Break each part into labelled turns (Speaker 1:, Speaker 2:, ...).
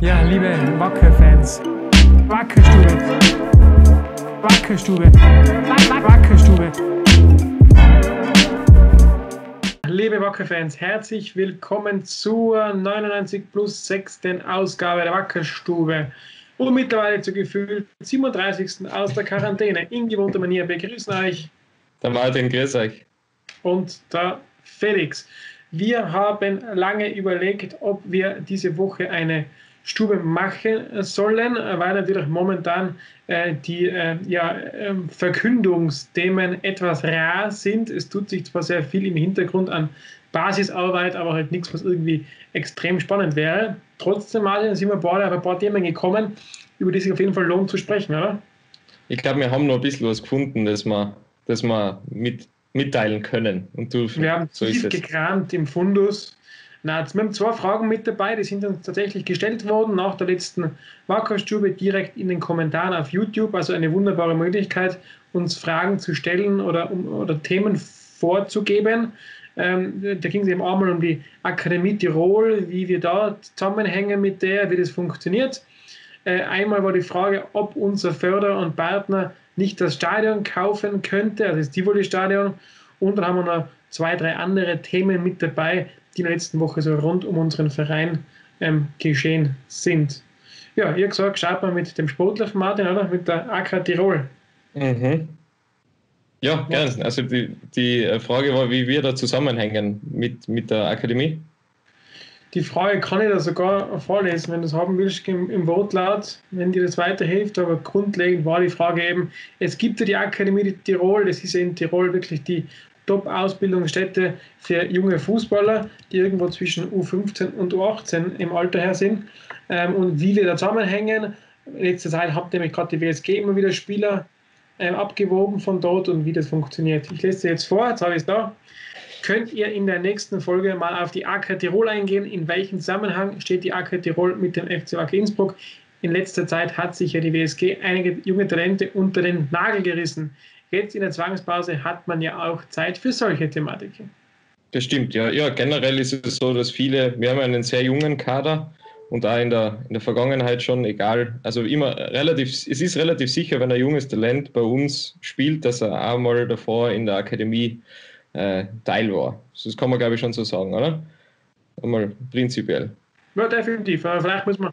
Speaker 1: Ja, liebe Wacke-Fans, Wackelstube, Wackelstube, Wackelstube. Liebe Wacke-Fans, herzlich willkommen zur 99 plus 6. Ausgabe der Wackelstube. Und mittlerweile zur gefühlt 37. aus der Quarantäne. In gewohnter Manier begrüßen euch
Speaker 2: der Martin, grüß euch.
Speaker 1: Und der Felix. Wir haben lange überlegt, ob wir diese Woche eine Stube machen sollen, weil natürlich momentan äh, die äh, ja, äh, Verkündungsthemen etwas rar sind. Es tut sich zwar sehr viel im Hintergrund an Basisarbeit, aber halt nichts, was irgendwie extrem spannend wäre. Trotzdem, Martin, sind wir beide auf ein paar Themen gekommen, über die sich auf jeden Fall lohnt zu sprechen, oder?
Speaker 2: Ich glaube, wir haben noch ein bisschen was gefunden, das wir, das wir mit, mitteilen können. Und
Speaker 1: du, wir haben so tief gekramt im Fundus na, wir haben zwei Fragen mit dabei, die sind uns tatsächlich gestellt worden nach der letzten Wackerstube direkt in den Kommentaren auf YouTube. Also eine wunderbare Möglichkeit, uns Fragen zu stellen oder, um, oder Themen vorzugeben. Ähm, da ging es eben einmal um die Akademie Tirol, wie wir da zusammenhängen mit der, wie das funktioniert. Äh, einmal war die Frage, ob unser Förder und Partner nicht das Stadion kaufen könnte, also das Tivoli-Stadion. Und dann haben wir noch zwei, drei andere Themen mit dabei, die in der letzten Woche so rund um unseren Verein ähm, geschehen sind. Ja, ihr gesagt, schaut mal mit dem sportlichen Martin, oder? Mit der AK Tirol.
Speaker 2: Mhm. Ja, gerne. Also die, die Frage war, wie wir da zusammenhängen mit, mit der Akademie.
Speaker 1: Die Frage kann ich da sogar vorlesen, wenn du es haben willst, im, im Wortlaut, wenn dir das weiterhilft. Aber grundlegend war die Frage eben, es gibt ja die Akademie Tirol, das ist ja in Tirol wirklich die Top-Ausbildungsstätte für junge Fußballer, die irgendwo zwischen U15 und U18 im Alter her sind. Ähm, und wie wir da zusammenhängen. In letzter Zeit habt nämlich gerade die WSG immer wieder Spieler ähm, abgewoben von dort und wie das funktioniert. Ich lese jetzt vor, jetzt habe ich es da. Könnt ihr in der nächsten Folge mal auf die AK Tirol eingehen? In welchem Zusammenhang steht die AK Tirol mit dem FC Wacker Innsbruck? In letzter Zeit hat sich ja die WSG einige junge Talente unter den Nagel gerissen. Jetzt in der Zwangspause hat man ja auch Zeit für solche Thematiken.
Speaker 2: Das stimmt, ja. Ja, generell ist es so, dass viele, wir haben einen sehr jungen Kader und auch in der, in der Vergangenheit schon, egal, also immer relativ, es ist relativ sicher, wenn ein junges Talent bei uns spielt, dass er auch mal davor in der Akademie äh, Teil war. Das kann man, glaube ich, schon so sagen, oder? Einmal prinzipiell.
Speaker 1: Ja, definitiv. Vielleicht muss man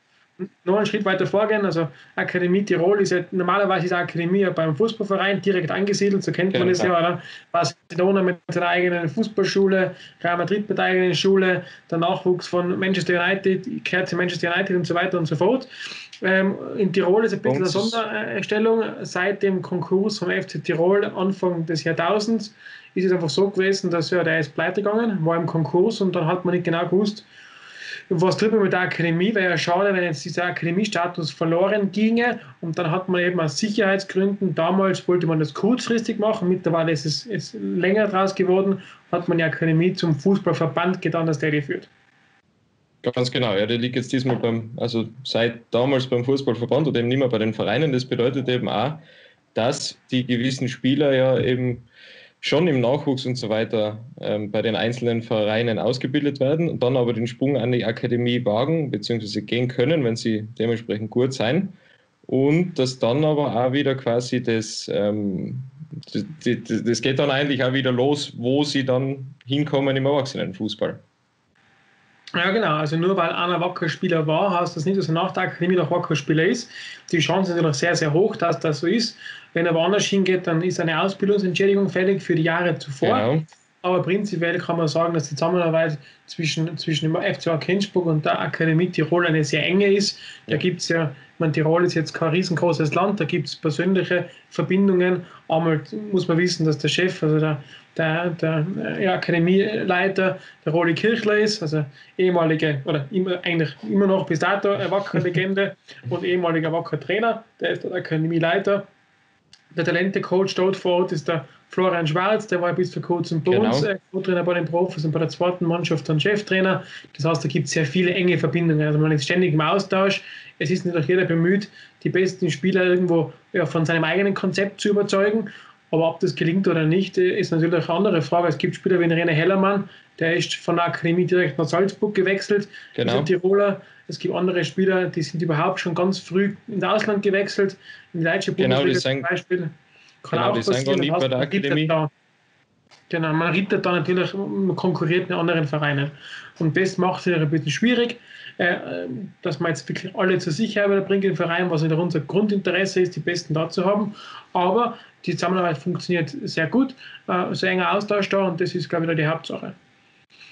Speaker 1: noch einen Schritt weiter vorgehen. Also Akademie Tirol ist ja normalerweise ist Akademie ja beim Fußballverein direkt angesiedelt, so kennt man es ja, oder? Barcelona mit seiner eigenen Fußballschule, Real Madrid mit der eigenen Schule, der Nachwuchs von Manchester United, kehrt zu Manchester United und so weiter und so fort. Ähm, in Tirol ist ein bisschen eine Sonderstellung. Seit dem Konkurs vom FC Tirol Anfang des Jahrtausends ist es einfach so gewesen, dass ja, der ist pleite gegangen, war im Konkurs und dann hat man nicht genau gewusst, was tut man mit der Akademie? Wäre ja schade, wenn jetzt dieser Akademiestatus verloren ginge. Und dann hat man eben aus Sicherheitsgründen, damals wollte man das kurzfristig machen, mittlerweile ist es ist länger draus geworden, hat man die Akademie zum Fußballverband getan, das der geführt.
Speaker 2: Ganz genau, ja, der liegt jetzt diesmal beim, also seit damals beim Fußballverband oder eben nicht mehr bei den Vereinen. Das bedeutet eben auch, dass die gewissen Spieler ja eben schon im Nachwuchs und so weiter ähm, bei den einzelnen Vereinen ausgebildet werden und dann aber den Sprung an die Akademie wagen bzw. gehen können, wenn sie dementsprechend gut sein. Und dass dann aber auch wieder quasi das, ähm, das, das, geht dann eigentlich auch wieder los, wo sie dann hinkommen im Erwachsenenfußball.
Speaker 1: Ja, genau. Also nur weil einer Wackerspieler war, heißt das nicht, dass er nach der Akademie noch Wackerspieler ist. Die Chance ist natürlich sehr, sehr hoch, dass das so ist. Wenn er woanders hingeht, dann ist eine Ausbildungsentschädigung fällig für die Jahre zuvor. Genau. Aber prinzipiell kann man sagen, dass die Zusammenarbeit zwischen, zwischen dem FCA Kensburg und der Akademie Tirol eine sehr enge ist. Da gibt es ja, man, Tirol ist jetzt kein riesengroßes Land, da gibt es persönliche Verbindungen. Einmal muss man wissen, dass der Chef, also der, der, der ja, Akademieleiter, der Roli Kirchler ist, also ehemalige, oder immer, eigentlich immer noch bis dato Wacker-Legende und ehemaliger Wacker-Trainer, der ist der Akademieleiter. Der Talente-Coach dort vor Ort ist der Florian Schwarz, der war bis vor kurzem bei genau. uns äh, Co-Trainer bei den Profis und bei der zweiten Mannschaft dann Cheftrainer. Das heißt, da gibt es sehr viele enge Verbindungen. Also man ist ständig im Austausch. Es ist nicht auch jeder bemüht, die besten Spieler irgendwo ja, von seinem eigenen Konzept zu überzeugen. Aber ob das gelingt oder nicht, ist natürlich eine andere Frage. Es gibt Spieler wie René Hellermann, der ist von der Akademie direkt nach Salzburg gewechselt,
Speaker 2: genau.
Speaker 1: Tiroler. Es gibt andere Spieler, die sind überhaupt schon ganz früh ins Ausland gewechselt, in die deutsche
Speaker 2: genau,
Speaker 1: Bundesliga
Speaker 2: zum
Speaker 1: Beispiel.
Speaker 2: Kann genau, auch die. Sind bei der Akademie.
Speaker 1: Da. Genau, man rittert da natürlich, man konkurriert mit anderen Vereinen. Und das macht es ein bisschen schwierig, äh, dass man jetzt wirklich alle zur Sicherheit bringt im Verein, was nicht unser Grundinteresse ist, die Besten da zu haben. Aber die Zusammenarbeit funktioniert sehr gut, äh, sehr enger Austausch da und das ist, glaube ich, die Hauptsache.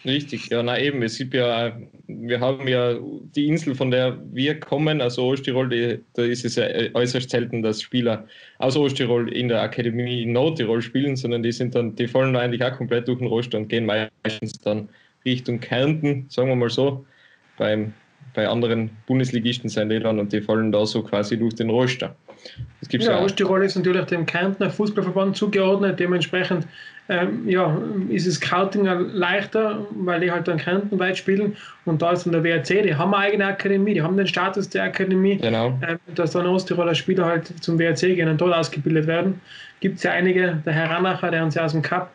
Speaker 2: Richtig, ja, na eben. Es gibt ja, wir haben ja die Insel, von der wir kommen, also Osttirol, die, da ist es ja äußerst selten, dass Spieler aus Osttirol in der Akademie in Nordtirol spielen, sondern die sind dann, die fallen eigentlich auch komplett durch den Rost und gehen meistens dann Richtung Kärnten, sagen wir mal so. Beim, bei anderen Bundesligisten die dann und die fallen da so quasi durch den Roster.
Speaker 1: Das gibt's ja, ja Osttirol ist natürlich dem Kärntner Fußballverband zugeordnet, dementsprechend ähm, ja, ist es Scouting leichter, weil die halt dann Kärnten weit spielen und da ist dann der WRC, die haben eine eigene Akademie, die haben den Status der Akademie,
Speaker 2: genau.
Speaker 1: ähm, dass dann Osttiroler Spieler halt zum WRC gehen und dort ausgebildet werden. Gibt es ja einige, der Herr Ranacher, der uns ja aus dem Cup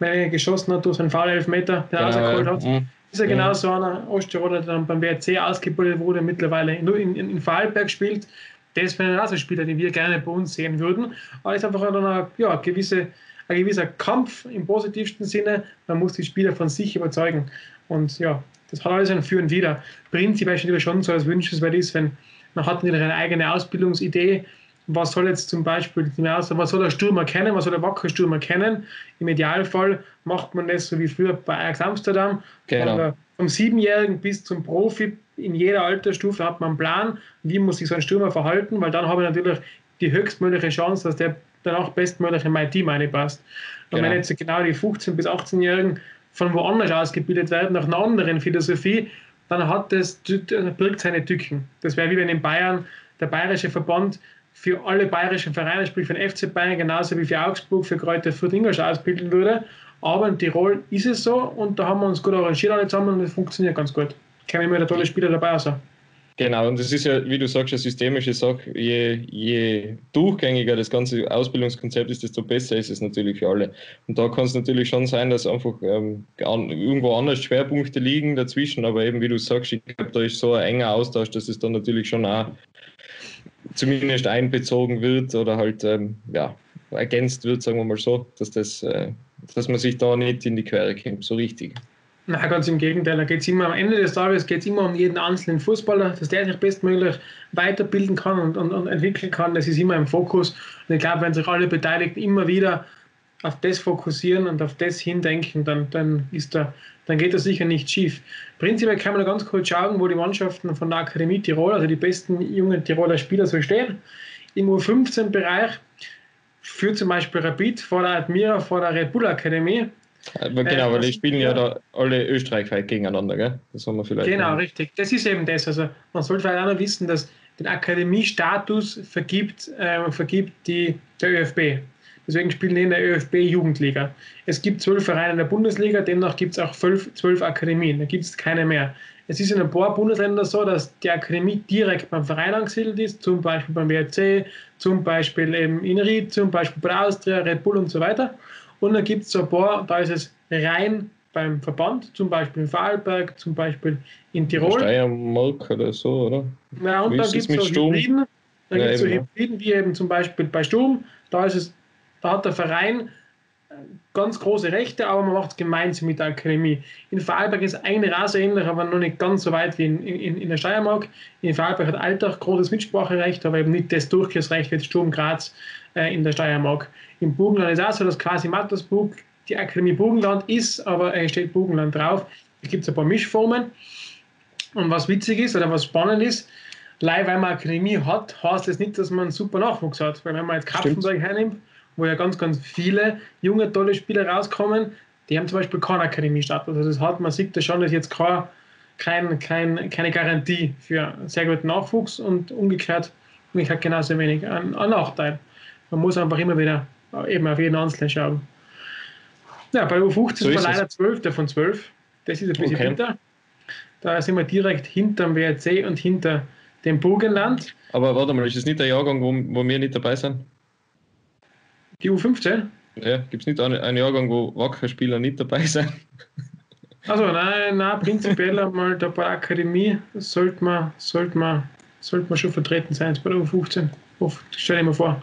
Speaker 1: geschossen hat durch seinen Foul-Elfmeter, der genau, rausgeholt hat. Ja. Ist ja genau so einer Osttiroler, der dann beim WRC ausgebildet wurde, mittlerweile in, in, in Vorarlberg spielt. Das wäre ein Spieler, den wir gerne bei uns sehen würden. Aber es ist einfach eine, ja, gewisse ein gewisser Kampf im positivsten Sinne. Man muss die Spieler von sich überzeugen. Und ja, das hat alles ein Für und Wider. Prinzipiell ist natürlich schon so, als wünschenswert ist, wenn man hat eine eigene Ausbildungsidee. Was soll jetzt zum Beispiel, was soll der Stürmer kennen, was soll der wackere Stürmer kennen? Im Idealfall macht man das so wie früher bei Ajax Amsterdam.
Speaker 2: Genau.
Speaker 1: Vom Siebenjährigen bis zum Profi in jeder Altersstufe hat man einen Plan, wie muss sich so ein Stürmer verhalten, weil dann habe ich natürlich die höchstmögliche Chance, dass der dann auch bestmöglich in mein Team reinpasst. Und genau. wenn jetzt genau die 15- bis 18-Jährigen von woanders ausgebildet werden, nach einer anderen Philosophie, dann hat das, birgt seine Tücken. Das wäre wie wenn in Bayern der bayerische Verband für alle bayerischen Vereine, sprich für den FC Bayern genauso wie für Augsburg, für Kräuter Fürth Ingolstadt ausbilden würde. Aber in Tirol ist es so und da haben wir uns gut arrangiert alle zusammen und es funktioniert ganz gut. Kann immer der tolle Spieler dabei sein.
Speaker 2: Genau, und das ist ja, wie du sagst, eine systemische Sache. Je, je durchgängiger das ganze Ausbildungskonzept ist, desto besser ist es natürlich für alle. Und da kann es natürlich schon sein, dass einfach ähm, irgendwo anders Schwerpunkte liegen dazwischen, aber eben wie du sagst, ich glaube, da ist so ein enger Austausch, dass es dann natürlich schon auch zumindest einbezogen wird oder halt ähm, ja, ergänzt wird, sagen wir mal so, dass, das, äh, dass man sich da nicht in die Quere kommt, so richtig.
Speaker 1: Na, ganz im Gegenteil. Da geht es immer am Ende des Tages geht immer um jeden einzelnen Fußballer, dass der sich bestmöglich weiterbilden kann und, und, und entwickeln kann. Das ist immer im Fokus. Und ich glaube, wenn sich alle Beteiligten immer wieder auf das fokussieren und auf das hindenken, dann, dann, ist da, dann geht das sicher nicht schief. Prinzipiell kann man da ganz kurz schauen, wo die Mannschaften von der Akademie Tirol, also die besten jungen Tiroler Spieler, so stehen. Im U15-Bereich führt zum Beispiel Rapid vor der Admira, vor der Red Bull Akademie
Speaker 2: aber genau, weil die spielen ja da alle österreichweit gegeneinander, gell?
Speaker 1: Das haben wir vielleicht. Genau, noch. richtig. Das ist eben das. Also man sollte vielleicht auch noch wissen, dass den Akademiestatus vergibt, äh, vergibt die, der ÖFB. Deswegen spielen die in der ÖFB-Jugendliga. Es gibt zwölf Vereine in der Bundesliga, demnach gibt es auch zwölf, zwölf Akademien. Da gibt es keine mehr. Es ist in ein paar Bundesländern so, dass die Akademie direkt beim Verein angesiedelt ist, zum Beispiel beim WRC, zum Beispiel eben in Ried, zum Beispiel bei Austria, Red Bull und so weiter. Und dann gibt es so ein paar, da ist es rein beim Verband, zum Beispiel in Vorarlberg, zum Beispiel in Tirol.
Speaker 2: Steiermark oder so, oder?
Speaker 1: Ja, und Wie dann gibt es so? Hybriden, ja, gibt es so Hybriden, wie eben zum Beispiel bei Sturm, da ist es, da hat der Verein äh, ganz große Rechte, aber man macht es gemeinsam mit der Akademie. In Vorarlberg ist eine Rasse ähnlich, aber noch nicht ganz so weit wie in, in, in der Steiermark. In Vorarlberg hat Alltag großes Mitspracherecht, aber eben nicht das Durchgriffsrecht wie Sturm Graz äh, in der Steiermark. Im Burgenland ist auch so, dass quasi Mattersburg die Akademie Burgenland ist, aber es steht Burgenland drauf. Es gibt ein paar Mischformen. Und was witzig ist oder was spannend ist, leider weil man Akademie hat, heißt das nicht, dass man einen super Nachwuchs hat. Weil wenn man jetzt Kapfenberg hernimmt, wo ja ganz, ganz viele junge, tolle Spieler rauskommen, die haben zum Beispiel keine Akademie-Status. Also das hat, man sieht da schon, dass jetzt kein, kein, kein, keine Garantie für sehr guten Nachwuchs und umgekehrt, umgekehrt genauso wenig ein, ein Nachteil. Man muss einfach immer wieder eben auf jeden Einzelnen schauen. Ja, bei U15 so war leider 12 von 12. Das ist ein bisschen okay. bitter. Da sind wir direkt hinter dem WRC und hinter dem Burgenland.
Speaker 2: Aber warte mal, ist das nicht der Jahrgang, wo, wo wir nicht dabei sind?
Speaker 1: Die U15?
Speaker 2: Ja, gibt es nicht einen, einen Jahrgang, wo Wacker-Spieler nicht dabei sind?
Speaker 1: Also nein, nein, prinzipiell einmal da bei der Akademie sollte man, sollte man, sollte man schon vertreten sein bei der U15. Stell dir mal vor.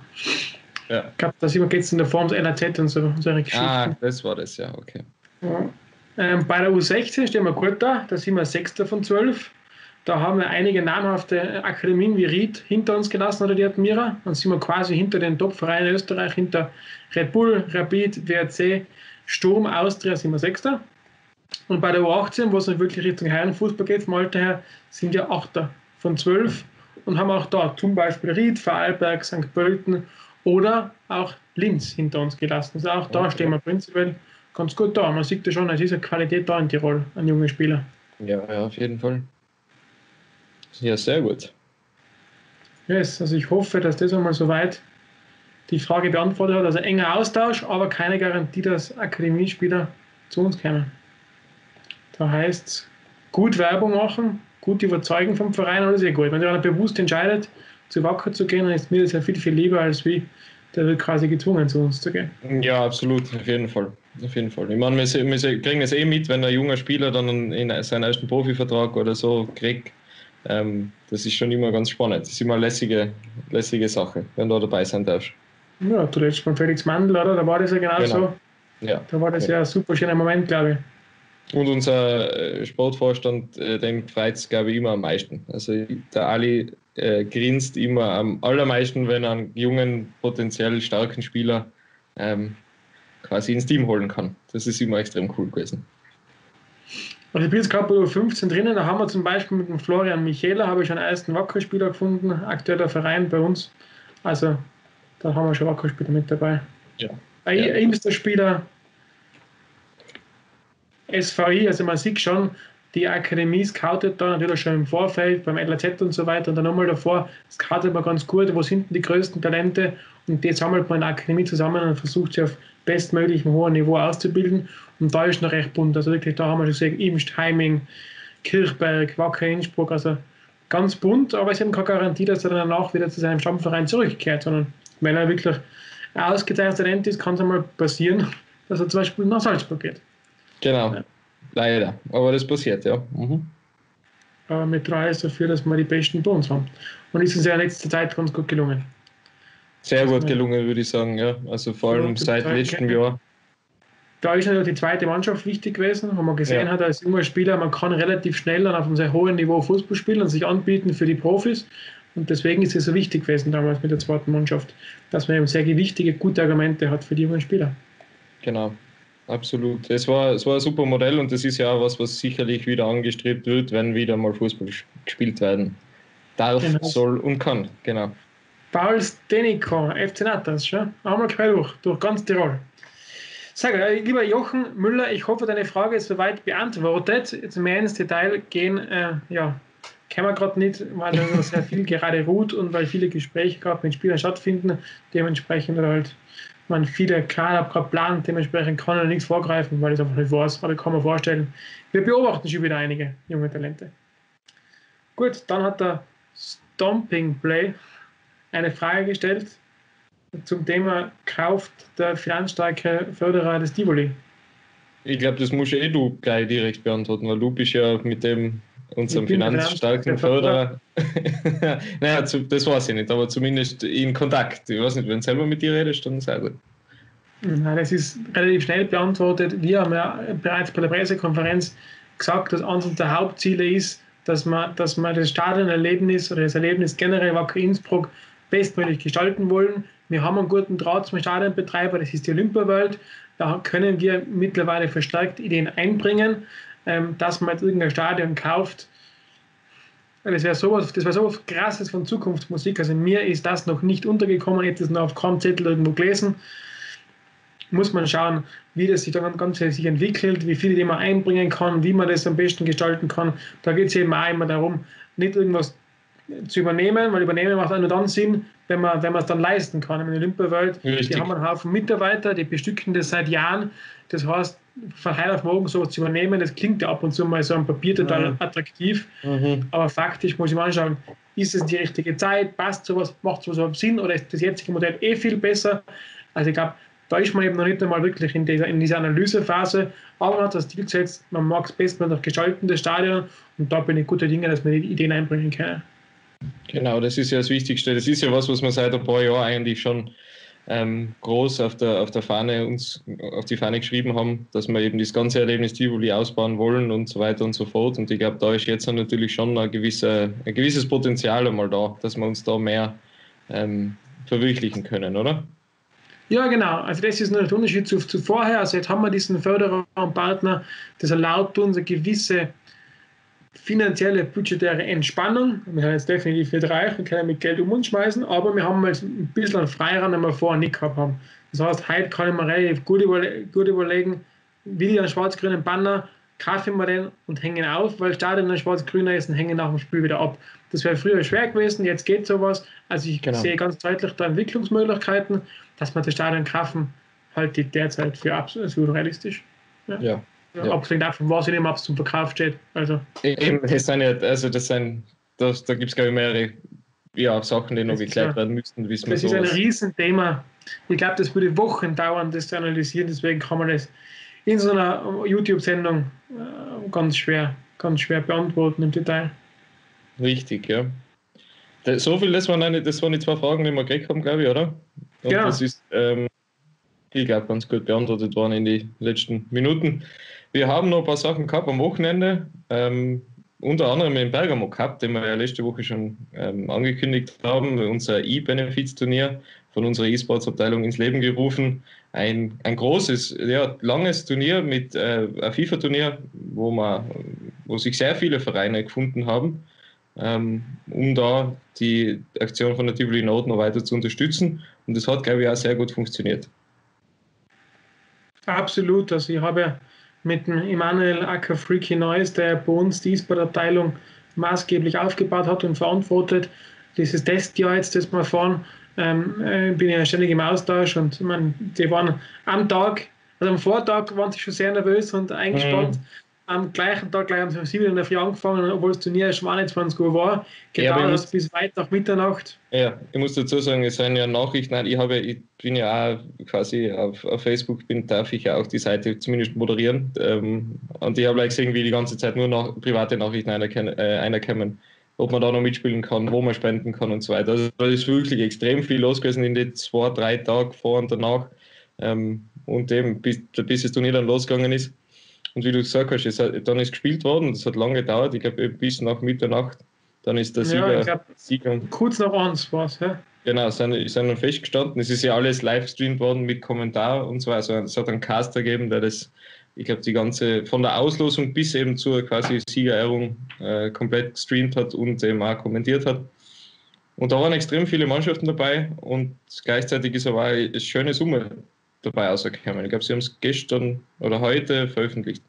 Speaker 1: Ja. Ich glaube, da sind wir jetzt in der Form des LAZ und so,
Speaker 2: so Ah, das war das, ja, okay.
Speaker 1: Ja. Ähm, bei der U16 stehen wir gut da, da sind wir Sechster von zwölf. Da haben wir einige namhafte Akademien wie Ried hinter uns gelassen oder die Admira. Dann sind wir quasi hinter den Top-Vereinen in Österreich, hinter Red Bull, Rapid, WRC, Sturm, Austria sind wir Sechster. Und bei der U18, wo es dann wirklich Richtung Herrenfußball geht, vom Alter her, sind wir Achter von zwölf und haben auch da zum Beispiel Ried, Vorarlberg, St. Pölten oder auch Linz hinter uns gelassen. Also auch da okay. stehen wir prinzipiell ganz gut da. Man sieht ja schon, es ist eine Qualität da in Tirol an junge Spieler.
Speaker 2: Ja, ja, auf jeden Fall. Ja, sehr gut.
Speaker 1: Yes, also ich hoffe, dass das einmal soweit die Frage beantwortet hat. Also enger Austausch, aber keine Garantie, dass Akademiespieler zu uns kommen. Da heißt es, gut Werbung machen, gut überzeugen vom Verein, alles ist ja gut. Wenn einer bewusst entscheidet, zu Wacker zu gehen, dann ist mir das ja viel, viel lieber, als wie der wird quasi gezwungen, zu uns zu gehen.
Speaker 2: Ja, absolut, auf jeden Fall. Auf jeden Fall. Ich meine, wir, wir kriegen es eh mit, wenn ein junger Spieler dann in seinen ersten Profivertrag oder so kriegt. Ähm, das ist schon immer ganz spannend. Das ist immer eine lässige, lässige Sache, wenn du dabei sein darfst.
Speaker 1: Ja, du redest von Felix Mandl, oder? Da war das ja genau, genau. so. Ja. Da war das ja, ja ein super schöner Moment, glaube ich.
Speaker 2: Und unser äh, Sportvorstand, äh, dem freut es, glaube ich, immer am meisten. Also der Ali äh, grinst immer am allermeisten, wenn er einen jungen, potenziell starken Spieler ähm, quasi ins Team holen kann. Das ist immer extrem cool gewesen.
Speaker 1: Also ich bin jetzt gerade bei 15 drinnen, da haben wir zum Beispiel mit dem Florian Michela, habe ich schon einen ersten Wackerspieler gefunden, aktueller Verein bei uns. Also da haben wir schon Wackerspieler mit dabei. Ja. Bei ja. der Spieler SVI, also man sieht schon, die Akademie scoutet da natürlich schon im Vorfeld, beim LAZ und so weiter und dann nochmal davor, scoutet man ganz gut, wo sind denn die größten Talente und die sammelt man in der Akademie zusammen und versucht sie auf bestmöglichem hohen Niveau auszubilden und da ist noch recht bunt, also wirklich, da haben wir schon gesehen, Imst, Heiming, Kirchberg, Wacker, Innsbruck, also ganz bunt, aber es ist eben keine Garantie, dass er danach wieder zu seinem Stammverein zurückkehrt, sondern wenn er wirklich Talent ist, kann es einmal passieren, dass er zum Beispiel nach Salzburg geht.
Speaker 2: Genau. Ja. Leider. Aber das passiert, ja. Mhm.
Speaker 1: Aber mit drei ist dafür, dass wir die besten bei uns haben. Und ist uns ja in letzter Zeit ganz gut gelungen.
Speaker 2: Sehr gut gelungen, würde ich sagen, ja. Also vor allem seit letztem Jahr.
Speaker 1: Da ist natürlich die zweite Mannschaft wichtig gewesen, wo man gesehen ja. hat, als junger Spieler, man kann relativ schnell dann auf einem sehr hohen Niveau Fußball spielen und sich anbieten für die Profis. Und deswegen ist es so wichtig gewesen damals mit der zweiten Mannschaft, dass man eben sehr gewichtige, gute Argumente hat für die jungen Spieler.
Speaker 2: Genau. Absolut. Es war, es war ein super Modell und das ist ja auch was, was sicherlich wieder angestrebt wird, wenn wieder mal Fußball gespielt werden darf, genau. soll und kann. Genau.
Speaker 1: Paul Stenico, FC Natas, schon? Einmal quer durch, durch ganz Tirol. Sag, äh, lieber Jochen Müller, ich hoffe, deine Frage ist soweit beantwortet. Jetzt mehr ins Detail gehen, äh, ja, können wir gerade nicht, weil da sehr viel gerade ruht und weil viele Gespräche gerade mit Spielern stattfinden. Dementsprechend halt man viele, habe gerade Plan, dementsprechend kann er nichts vorgreifen, weil ich es einfach nicht weiß, aber ich kann mir vorstellen, wir beobachten schon wieder einige junge Talente. Gut, dann hat der Stomping Play eine Frage gestellt zum Thema kauft der finanzstarke Förderer des Tivoli.
Speaker 2: Ich glaube, das musst eh du gleich direkt beantworten, weil du bist ja mit dem unserem finanzstarken Förderer. naja, das weiß ich nicht, aber zumindest in Kontakt. Ich weiß nicht, wenn du selber mit dir redest, dann sei das.
Speaker 1: Nein, das ist relativ schnell beantwortet. Wir haben ja bereits bei der Pressekonferenz gesagt, dass eines der Hauptziele ist, dass man, dass man das Stadionerlebnis oder das Erlebnis generell Wacker Innsbruck bestmöglich gestalten wollen. Wir haben einen guten Draht zum Stadionbetreiber, das ist die Olympiawelt. Da können wir mittlerweile verstärkt Ideen einbringen ähm, dass man jetzt irgendein Stadion kauft. Das wäre sowas, das wäre sowas krasses von Zukunftsmusik. Also mir ist das noch nicht untergekommen, ich hätte es noch auf kaum Zettel irgendwo gelesen. Muss man schauen, wie das sich dann ganz sich entwickelt, wie viele die man einbringen kann, wie man das am besten gestalten kann. Da geht es eben auch immer darum, nicht irgendwas zu übernehmen, weil übernehmen macht auch nur dann Sinn, wenn man, wenn man es dann leisten kann. In der Olympiawelt, die haben einen Haufen Mitarbeiter, die bestücken das seit Jahren. Das heißt, von heute auf morgen sowas zu übernehmen, das klingt ja ab und zu mal so am Papier total mhm. attraktiv, mhm. aber faktisch muss ich mal anschauen, ist es die richtige Zeit, passt sowas, macht sowas überhaupt Sinn oder ist das jetzige Modell eh viel besser? Also ich glaube, da ist man eben noch nicht einmal wirklich in dieser, in dieser Analysephase, aber man hat das Ziel gesetzt, man mag es bestmöglich durch gestalten des Stadion und da bin ich guter Dinge, dass man die Ideen einbringen kann.
Speaker 2: Genau, das ist ja das Wichtigste. Das ist ja was, was man seit ein paar Jahren eigentlich schon ähm, groß auf der, auf der Fahne uns auf die Fahne geschrieben haben, dass wir eben das ganze Erlebnis Tivoli ausbauen wollen und so weiter und so fort. Und ich glaube, da ist jetzt natürlich schon ein, gewisse, ein gewisses Potenzial einmal da, dass wir uns da mehr ähm, verwirklichen können, oder?
Speaker 1: Ja, genau. Also das ist der Unterschied zu, zu vorher. Also jetzt haben wir diesen Förderer und Partner, das erlaubt uns eine gewisse finanzielle, budgetäre Entspannung. Wir haben jetzt definitiv nicht reich und können mit Geld um uns schmeißen, aber wir haben jetzt ein bisschen Freiraum, den wir vorher nicht gehabt haben. Das heißt, heute kann ich mir relativ gut, überle gut überlegen, will ich einen schwarz-grünen Banner, kaufen wir den und hängen auf, weil Stadion ein schwarz-grüner ist und hängen nach dem Spiel wieder ab. Das wäre früher schwer gewesen, jetzt geht sowas. Also ich genau. sehe ganz deutlich da Entwicklungsmöglichkeiten, dass man das Stadion kaufen, halte ich derzeit für absolut realistisch.
Speaker 2: Ja. ja.
Speaker 1: Ja. Abgesehen davon nicht mehr, ob es zum Verkauf steht. Also.
Speaker 2: Eben, das sind ja, also das sind, das, da gibt es glaube ich mehrere ja, Sachen, die noch geklärt werden müssten.
Speaker 1: Das ist ein Riesenthema. Ich glaube, das würde Wochen dauern, das zu analysieren, deswegen kann man das in so einer YouTube-Sendung äh, ganz schwer, ganz schwer beantworten im Detail.
Speaker 2: Richtig, ja. So viel, das waren, eine, das waren die zwei Fragen, die wir gekriegt haben, glaube ich, oder? Und genau. das ist, ähm, ich glaube, ganz gut beantwortet worden in den letzten Minuten. Wir haben noch ein paar Sachen gehabt am Wochenende, ähm, unter anderem im Bergamo Cup, den wir ja letzte Woche schon ähm, angekündigt haben, unser E-Benefits-Turnier von unserer E-Sports-Abteilung ins Leben gerufen. Ein, ein großes, ja, langes Turnier mit äh, ein FIFA-Turnier, wo, wo sich sehr viele Vereine gefunden haben, ähm, um da die Aktion von der Tivoli Not noch weiter zu unterstützen. Und das hat, glaube ich, auch sehr gut funktioniert.
Speaker 1: Absolut. Also ich habe ja mit dem Emanuel Ackerfreaky Neues, der bei uns die E-Sport-Abteilung maßgeblich aufgebaut hat und verantwortet. Dieses Testjahr jetzt, das wir fahren, ähm, äh, bin ich ja ständig im Austausch und meine, die waren am Tag, also am Vortag waren sie schon sehr nervös und eingespannt. Mhm am gleichen Tag gleich um 7 in der Früh angefangen, obwohl das Turnier schon 21 Uhr war, gedauert ja, bis weit nach Mitternacht.
Speaker 2: Ja, ich muss dazu sagen, es sind ja Nachrichten, ich, habe, ich bin ja auch quasi auf, auf Facebook, bin, darf ich ja auch die Seite zumindest moderieren ähm, und ich habe like gesehen, wie die ganze Zeit nur nach, private Nachrichten einerkennen, äh, ob man da noch mitspielen kann, wo man spenden kann und so weiter. Also da ist wirklich extrem viel los gewesen in den zwei, drei Tagen vor und danach ähm, und eben bis, bis das Turnier dann losgegangen ist und wie du gesagt hast, es hat, dann ist gespielt worden, das hat lange gedauert, ich glaube bis nach Mitternacht, dann ist der Sieger. Ja, ich glaub,
Speaker 1: Sieger kurz nach eins war es, ja.
Speaker 2: Genau, sind, sind dann festgestanden. Es ist ja alles live streamt worden mit Kommentar und so weiter. Also es hat einen Caster gegeben, der das, ich glaube, die ganze, von der Auslosung bis eben zur quasi Siegerehrung äh, komplett gestreamt hat und eben auch kommentiert hat. Und da waren extrem viele Mannschaften dabei und gleichzeitig ist aber auch eine schöne Summe dabei rausgekommen. Ich glaube, sie haben es gestern oder heute veröffentlicht.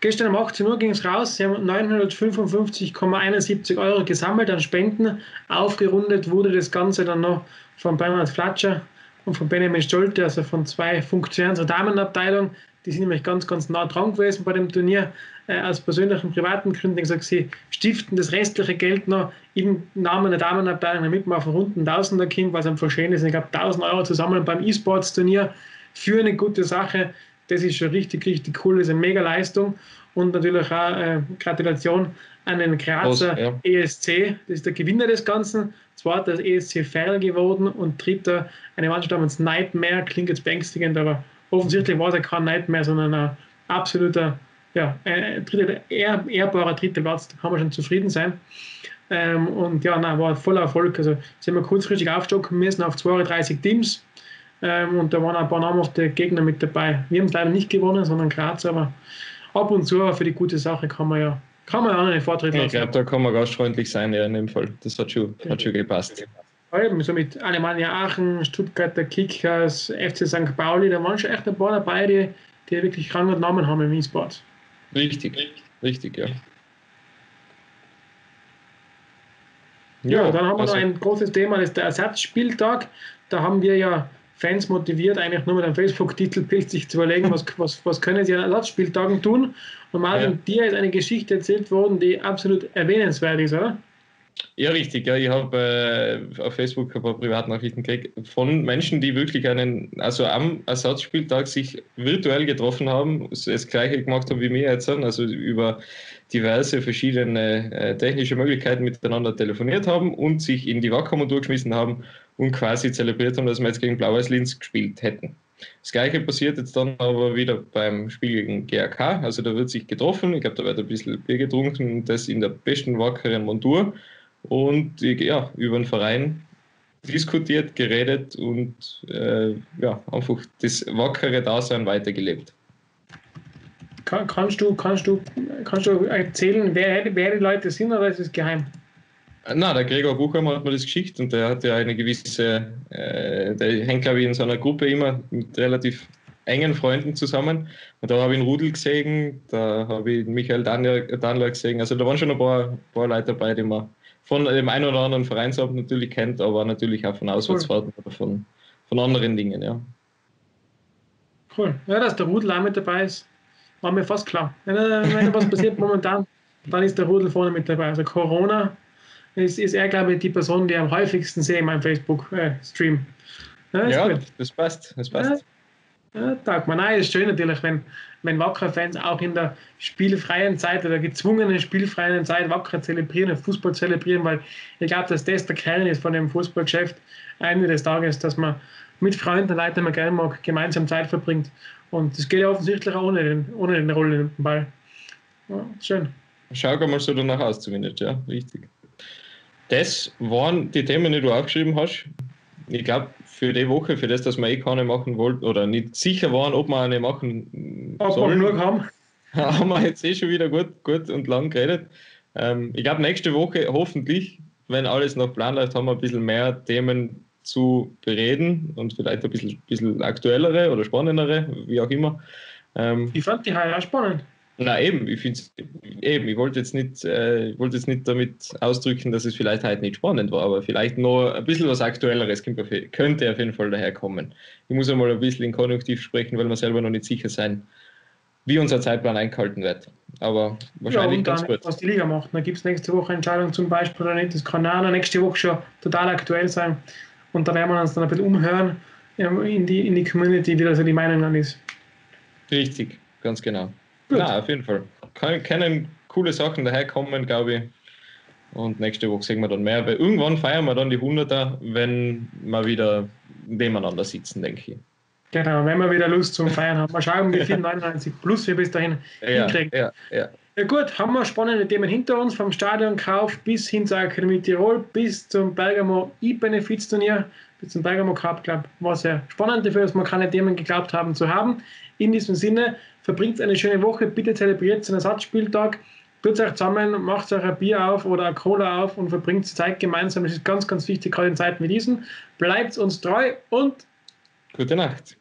Speaker 1: Gestern um 18 Uhr ging es raus. Sie haben 955,71 Euro gesammelt an Spenden. Aufgerundet wurde das Ganze dann noch von Bernhard Flatscher und von Benjamin Stolte, also von zwei Funktionären der Damenabteilung. Die sind nämlich ganz, ganz nah dran gewesen bei dem Turnier. Äh, aus persönlichen, privaten Gründen gesagt, sie stiften das restliche Geld noch im Namen der Damenabteilung, damit man auf einen runden Tausender kommt, was einfach schön ist. Ich glaube, 1000 Euro zusammen beim E-Sports-Turnier für eine gute Sache. Das ist schon richtig, richtig cool. Das ist eine mega Leistung. Und natürlich auch äh, Gratulation an den Grazer ja. ESC. Das ist der Gewinner des Ganzen. Zweiter ist ESC Fair geworden und dritter eine Mannschaft namens Nightmare. Klingt jetzt beängstigend, aber offensichtlich war es ja kein Nightmare, sondern ein absoluter ja, äh, dritte, ehr, ehrbarer dritter Platz, da kann man schon zufrieden sein. Ähm, und ja, nein, war voller Erfolg. Also sind wir kurzfristig aufstocken müssen auf 32 Teams. Ähm, und da waren ein paar namhafte Gegner mit dabei. Wir haben es leider nicht gewonnen, sondern Graz, aber ab und zu für die gute Sache kann man ja kann man auch einen Vortritt
Speaker 2: lassen. Ich glaube, da kann man gastfreundlich sein, ja, in dem Fall. Das hat schon, hat schon gepasst.
Speaker 1: Eben, so mit Alemannia Aachen, Stuttgarter Kickers, FC St. Pauli, da waren schon echt ein paar dabei, die, die wirklich Rang und Namen haben im E-Sport.
Speaker 2: Richtig, richtig, ja.
Speaker 1: Ja, ja dann haben wir also, noch ein großes Thema, das ist der Ersatzspieltag. Da haben wir ja Fans motiviert, eigentlich nur mit einem Facebook-Titelbild sich zu überlegen, was, was, was können sie an Ersatzspieltagen tun. Und Martin, ja. dir ist eine Geschichte erzählt worden, die absolut erwähnenswert ist, oder?
Speaker 2: Ja, richtig. Ja, ich habe äh, auf Facebook ein paar Privatnachrichten gekriegt von Menschen, die wirklich einen, also am Ersatzspieltag sich virtuell getroffen haben, das gleiche gemacht haben wie mir jetzt, also über diverse verschiedene äh, technische Möglichkeiten miteinander telefoniert haben und sich in die Wackermann durchgeschmissen haben und quasi zelebriert haben, dass wir jetzt gegen Blau-Weiß-Linz gespielt hätten. Das gleiche passiert jetzt dann aber wieder beim Spiel gegen GRK. Also da wird sich getroffen. Ich glaube, da wird ein bisschen Bier getrunken, das in der besten wackeren Montur und ja, über den Verein diskutiert, geredet und äh, ja, einfach das wackere Dasein weitergelebt.
Speaker 1: Kann, kannst, du, kannst, du, kannst du erzählen, wer, wer die Leute sind oder ist es geheim?
Speaker 2: Na, der Gregor Buchhammer hat mir das geschickt und der hat ja eine gewisse, äh, der hängt glaube ich in so einer Gruppe immer mit relativ engen Freunden zusammen. Und da habe ich einen Rudel gesehen, da habe ich Michael Danler gesehen. Also da waren schon ein paar, paar Leute dabei, die man von dem einen oder anderen Vereinsabend natürlich kennt, aber natürlich auch von Auswärtsfahrten cool. oder von, von anderen Dingen, ja.
Speaker 1: Cool. Ja, dass der Rudel auch mit dabei ist, war mir fast klar. Wenn, wenn was passiert momentan, dann ist der Rudel vorne mit dabei. Also Corona ist, ist er, glaube ich, die Person, die am häufigsten sehe in meinem Facebook-Stream.
Speaker 2: Äh, ja, ja das passt. Das passt.
Speaker 1: Ja, ja taugt man. Nein, ist schön natürlich, wenn, wenn Wacker-Fans auch in der spielfreien Zeit oder gezwungenen spielfreien Zeit Wacker zelebrieren, Fußball zelebrieren, weil ich glaube, dass das der Kern ist von dem Fußballgeschäft Ende des Tages, dass man mit Freunden, Leuten, die man gerne mag, gemeinsam Zeit verbringt. Und das geht ja offensichtlich auch ohne den, ohne den Rollen im Ball. Ja, schön.
Speaker 2: Schau mal so danach aus, zumindest, ja, richtig. Das waren die Themen, die du aufgeschrieben hast. Ich glaube, für die Woche, für das, dass wir eh keine machen wollten oder nicht sicher waren, ob wir eine machen
Speaker 1: ob sollen, wir haben.
Speaker 2: haben wir jetzt eh schon wieder gut, gut und lang geredet. Ähm, ich glaube, nächste Woche hoffentlich, wenn alles nach Plan läuft, haben wir ein bisschen mehr Themen zu bereden und vielleicht ein bisschen, bisschen aktuellere oder spannendere, wie auch immer.
Speaker 1: Ähm, ich fand die auch spannend.
Speaker 2: Na eben, ich finde eben, ich wollte jetzt nicht, äh, wollte jetzt nicht damit ausdrücken, dass es vielleicht heute nicht spannend war, aber vielleicht noch ein bisschen was Aktuelleres könnte auf jeden Fall daherkommen. Ich muss einmal ein bisschen in Konjunktiv sprechen, weil wir selber noch nicht sicher sein, wie unser Zeitplan eingehalten wird. Aber wahrscheinlich
Speaker 1: ja, und dann, was die Liga macht. Dann gibt es nächste Woche Entscheidungen zum Beispiel oder nicht. Das kann auch nächste Woche schon total aktuell sein. Und da werden wir uns dann ein bisschen umhören in die, in die Community, wie da so die Meinung dann ist.
Speaker 2: Richtig, ganz genau. Na, auf jeden Fall. Kann, können coole Sachen daherkommen, glaube ich. Und nächste Woche sehen wir dann mehr. Weil irgendwann feiern wir dann die 100er, wenn wir wieder nebeneinander sitzen, denke ich.
Speaker 1: Genau, wenn wir wieder Lust zum Feiern haben. Mal schauen, wie viel 99 plus wir bis dahin
Speaker 2: ja, hinkriegen. Ja, ja.
Speaker 1: ja gut, haben wir spannende Themen hinter uns, vom Stadionkauf bis hin zur Akademie Tirol, bis zum Bergamo E-Benefits-Turnier, bis zum Bergamo Cup Club. War sehr spannend dafür, dass wir keine Themen geglaubt haben zu haben. In diesem Sinne, verbringt eine schöne Woche, bitte zelebriert einen Ersatzspieltag, tut euch zusammen, macht euch ein Bier auf oder ein Cola auf und verbringt Zeit gemeinsam. Das ist ganz, ganz wichtig, gerade in Zeiten wie diesen. Bleibt uns treu und
Speaker 2: gute Nacht.